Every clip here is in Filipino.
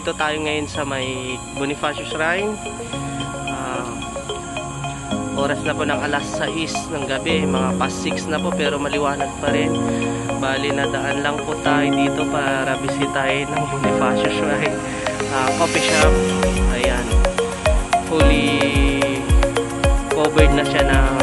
Nandito tayo ngayon sa may Bonifacio Shrine. Ah, oras na po ng alas 6 ng gabi, mga past 6 na po pero maliwanag pa rin. Bali nadaan lang po tayo dito para bisitahin ng Bonifacio Shrine. Ah, coffee shop. Ayan. Fully covered na siya ng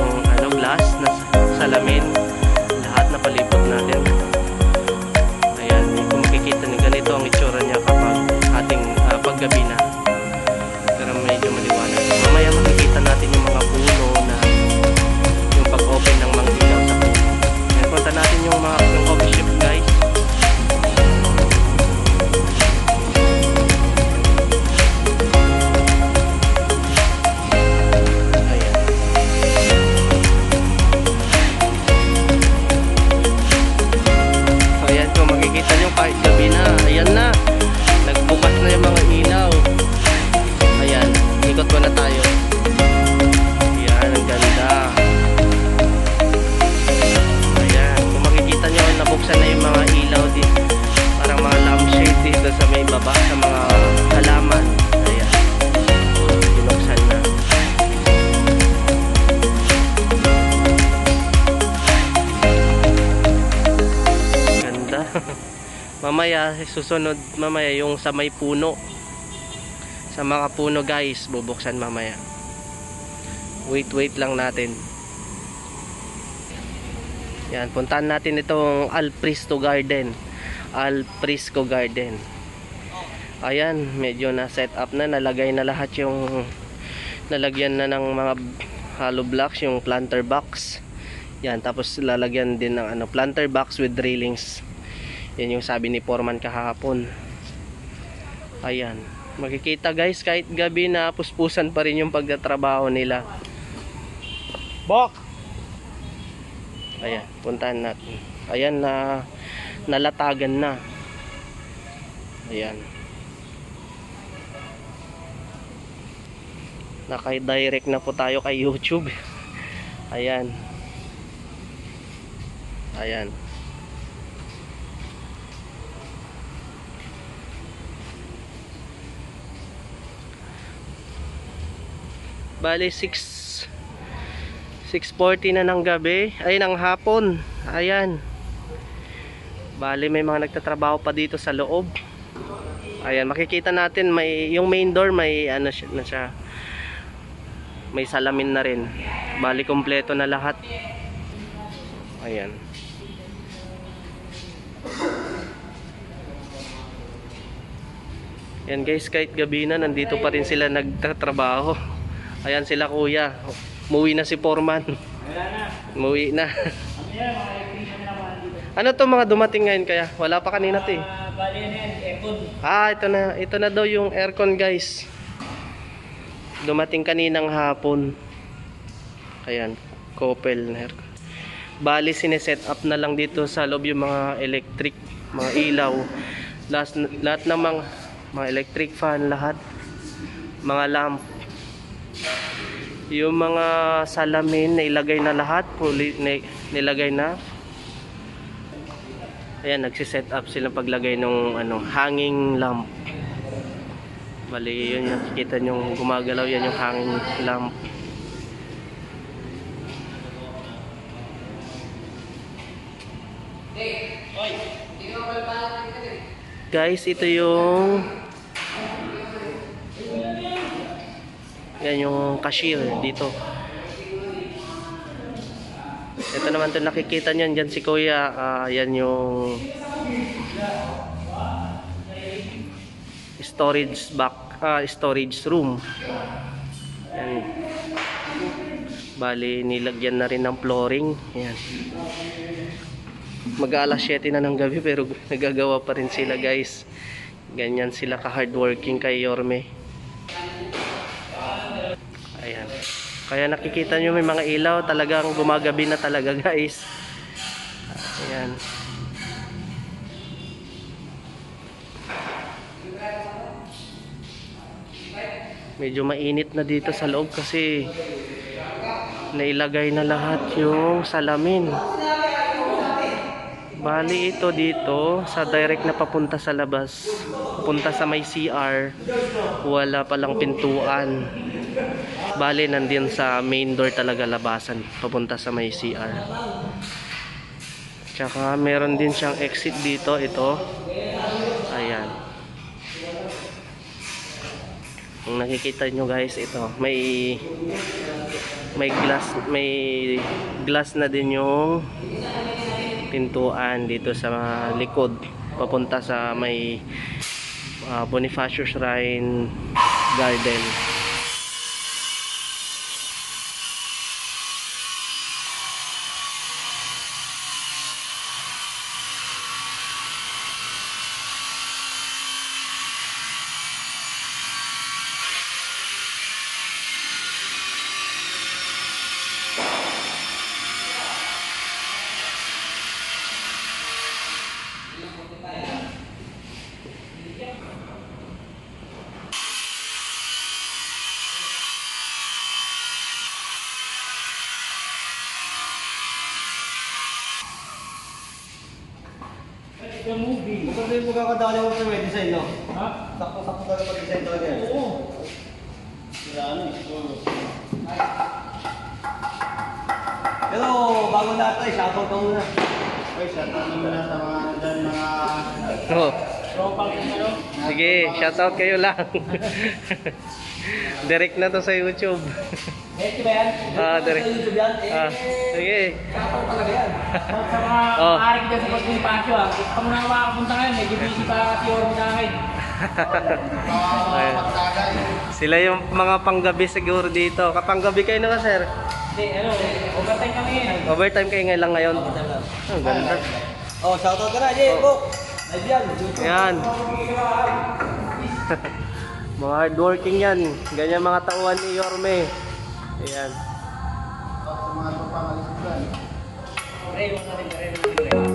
mamaya, susunod mamaya yung sa may puno. Sa mga puno guys, bubuksan mamaya. Wait, wait lang natin. Yan, puntahan natin itong Al Prisco Garden. Al Prisco Garden. Ayan, medyo na set up na, nalagay na lahat yung nalagyan na ng mga hollow blocks, yung planter box. Yan, tapos lalagyan din ng ano, planter box with railings. Yan yung sabi ni Foreman kahapon. Ayan. Makikita guys, kahit gabi na puspusan pa rin yung pagtatrabaho nila. Bok! Ayan, puntahan natin. Ayan na nalatagan na. Ayan. Naka-direct na po tayo kay YouTube. Ayan. Ayan. Bali 6 6:40 na ng gabi, ay ng hapon. Ayan. Bali may mga nagtatrabaho pa dito sa loob. Ayan, makikita natin may yung main door may ano siya, na siya. May salamin na rin. Bali kompleto na lahat. Ayan. Yan guys, kahit gabi na, nandito pa rin sila nagtatrabaho. Ayan sila kuya. Muwi na si Foreman. Muwi na. ano to mga dumating ngayon kaya? Wala pa kanina to eh. Ah, ito na. Ito na daw yung aircon guys. Dumating kaninang hapon. Ayan, Coppel na aircon. Bali, sineset up na lang dito sa loob yung mga electric, mga ilaw. Lahat, lahat ng mga, mga electric fan, lahat. Mga lamp. Yung mga salamin, nailagay na lahat. Na, nilagay na. Ayan, nagsiset up sila paglagay ng ano, hanging lamp. Bali, yun nakikita nyo gumagalaw yan yung hanging lamp. Guys, ito yung yan yung cashier dito. Ito naman to nakikita nyo dyan si Kuya. ah, yan yung storage back ah, storage room. Yan. Bali nilagyan na rin ng flooring. Yan. Mag-aalas 7 na ng gabi pero nagagawa pa rin sila guys. Ganyan sila ka hardworking kay Yorme. Kaya nakikita nyo may mga ilaw, talagang gumagabi na talaga guys. Ayan. Medyo mainit na dito sa loob kasi nailagay na lahat yung salamin. Bali ito dito sa direct na papunta sa labas. papunta sa may CR, wala palang pintuan. Bale, nandyan sa main door talaga labasan, papunta sa may CR. Tsaka meron din siyang exit dito, ito. Ayan. Kung nakikita nyo guys, ito, may may glass, may glass na din yung pintuan dito sa likod papunta sa may ah, Bonifacio Shrine Garden. Pagkakadali mo sa may design, no? Ha? Sakto-sakto talaga pag-design talaga yan. Oo. Sila ano eh. Pero bago lahat tayo, shoutout ka muna. Ay, shoutout naman na sa mga dyan mga Oh, tropang ano. sige, shoutout kayo lang. Direct na to sa YouTube. Ito ba yan? Ah, eh. Ah, sige. Shoutout talaga yan. Sa mga Oh. maaari dyan sa Pagbunipasyo ah. Kung muna ka makakapunta ngayon, medyo busy pa si Ormo sa akin. Ayun. Sila yung mga panggabi siguro dito. Kapanggabi kayo na ba, sir? Hindi, ano, overtime kami. Overtime kayo ngayon lang ngayon. Ang ganda. Oh, shoutout ka na, Jay, yan. Ayan. mga hardworking yan. Ganyan mga tauhan ni Yorme. Ayan. Sa mga ito pang alisan. Relo na rin, relo na rin.